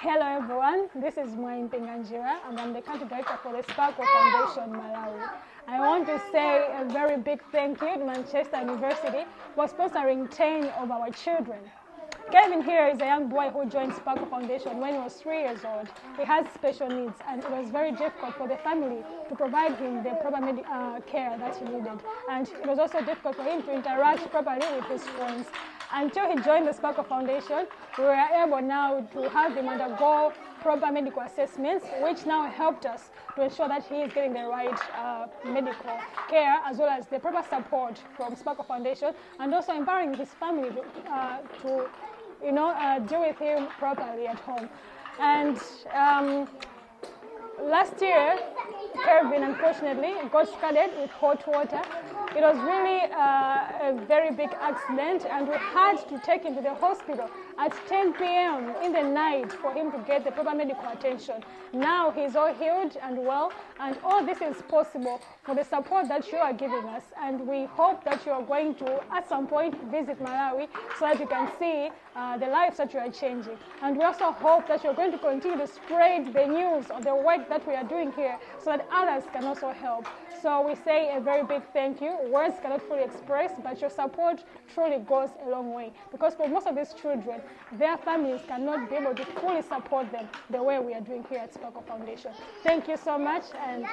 Hello everyone, this is Mwain Pinganjira and I'm the country director for the Sparkle Foundation Malawi. I want to say a very big thank you to Manchester University for sponsoring 10 of our children. Kevin here is a young boy who joined Sparkle Foundation when he was three years old. He has special needs and it was very difficult for the family to provide him the proper uh, care that he needed. And it was also difficult for him to interact properly with his friends. Until he joined the Sparkle Foundation, we were able now to have him undergo proper medical assessments, which now helped us to ensure that he is getting the right uh, medical care as well as the proper support from Sparkle Foundation and also empowering his family to, uh, to you know, uh, deal with him properly at home. And um, last year, Kevin unfortunately got flooded with hot water. It was really uh, a very big accident, and we had to take him to the hospital at 10 p.m. in the night for him to get the proper medical attention. Now he's all healed and well, and all this is possible for the support that you are giving us. And we hope that you are going to, at some point, visit Malawi so that you can see uh, the lives that you are changing. And we also hope that you're going to continue to spread the news of the work that we are doing here so that others can also help. So we say a very big thank you. Words cannot fully express, but your support truly goes a long way. Because for most of these children, their families cannot be able to fully support them the way we are doing here at Sparkle Foundation. Thank you so much and